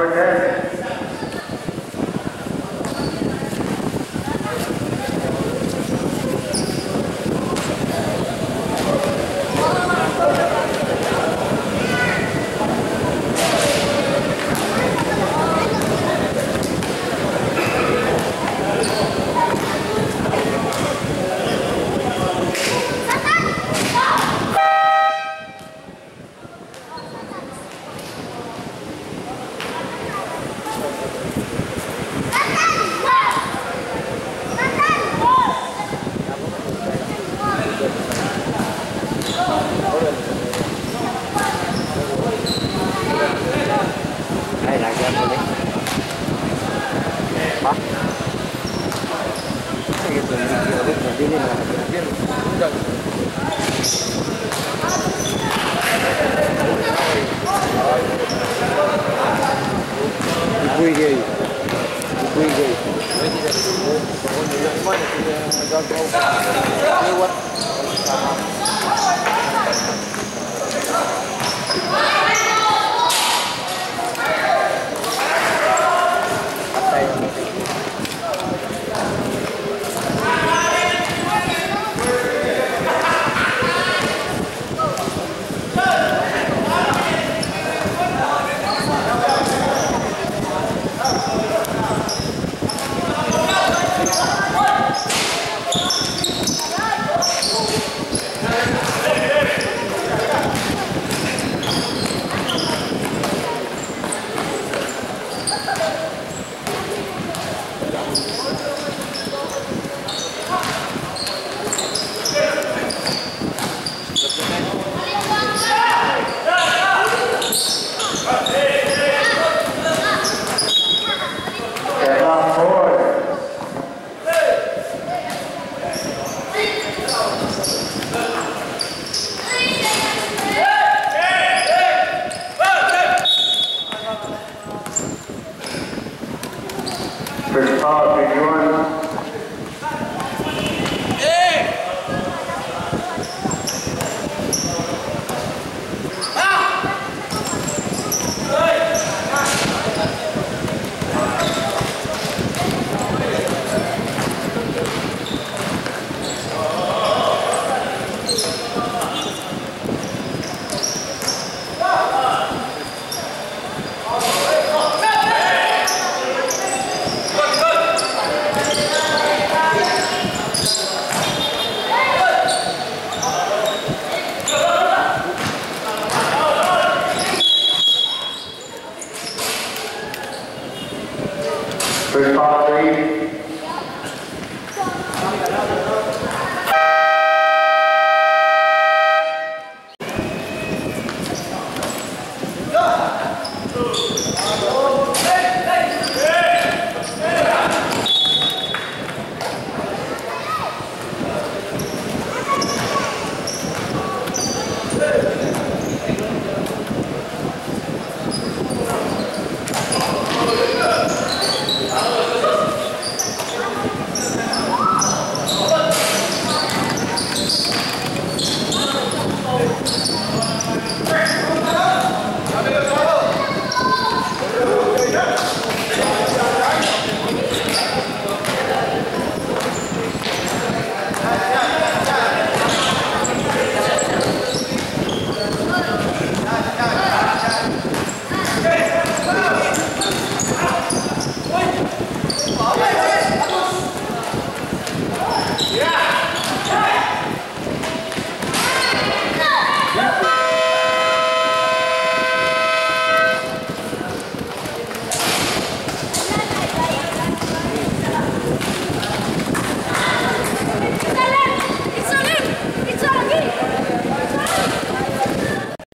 Robert ini lah biar udah Ibu gay. Ibu gay. Lewat Vietnam